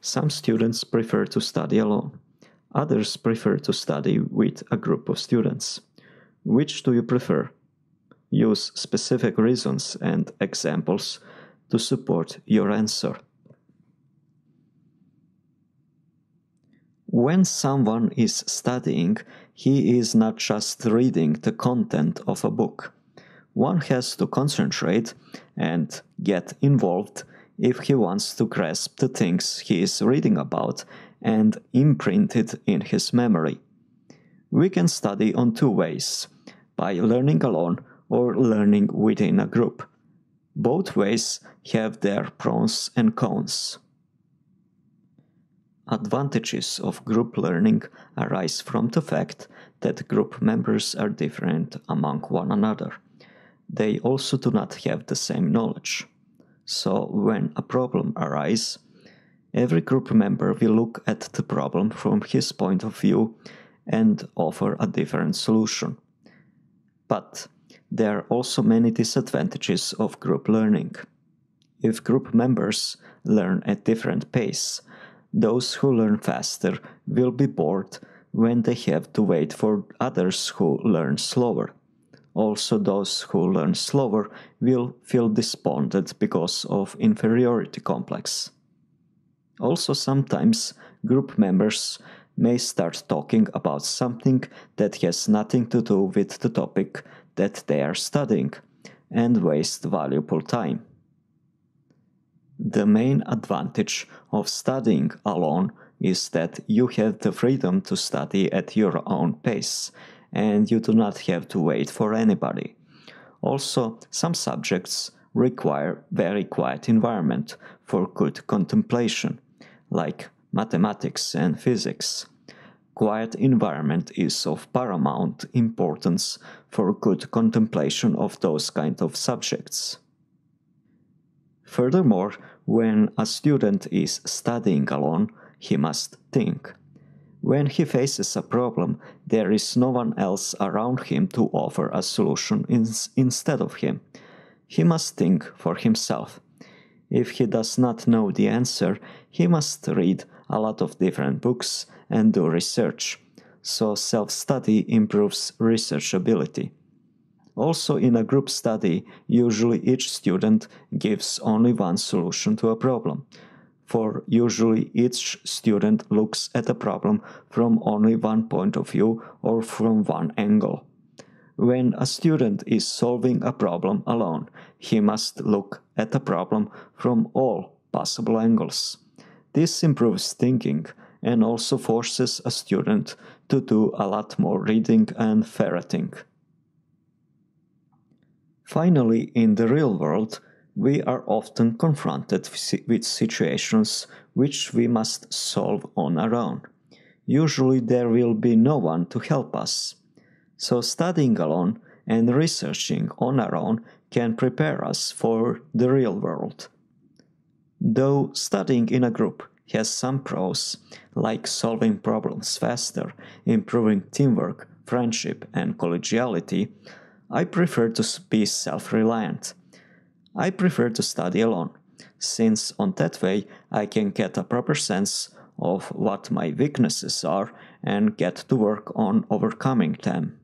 Some students prefer to study alone. Others prefer to study with a group of students. Which do you prefer? Use specific reasons and examples to support your answer. When someone is studying, he is not just reading the content of a book. One has to concentrate and get involved if he wants to grasp the things he is reading about and imprint it in his memory. We can study on two ways by learning alone or learning within a group. Both ways have their pros and cons. Advantages of group learning arise from the fact that group members are different among one another. They also do not have the same knowledge. So, when a problem arises, every group member will look at the problem from his point of view and offer a different solution. But there are also many disadvantages of group learning. If group members learn at different pace, those who learn faster will be bored when they have to wait for others who learn slower. Also, those who learn slower will feel despondent because of inferiority complex. Also, sometimes group members may start talking about something that has nothing to do with the topic that they are studying and waste valuable time. The main advantage of studying alone is that you have the freedom to study at your own pace and you do not have to wait for anybody. Also, some subjects require very quiet environment for good contemplation, like mathematics and physics. Quiet environment is of paramount importance for good contemplation of those kind of subjects. Furthermore, when a student is studying alone, he must think. When he faces a problem, there is no one else around him to offer a solution instead of him. He must think for himself. If he does not know the answer, he must read a lot of different books and do research. So self study improves research ability. Also, in a group study, usually each student gives only one solution to a problem. For usually each student looks at a problem from only one point of view or from one angle. When a student is solving a problem alone, he must look at a problem from all possible angles. This improves thinking and also forces a student to do a lot more reading and ferreting. Finally, in the real world, we are often confronted with situations which we must solve on our own. Usually, there will be no one to help us. So, studying alone and researching on our own can prepare us for the real world. Though studying in a group has some pros, like solving problems faster, improving teamwork, friendship, and collegiality, I prefer to be self reliant. I prefer to study alone, since on that way I can get a proper sense of what my weaknesses are and get to work on overcoming them.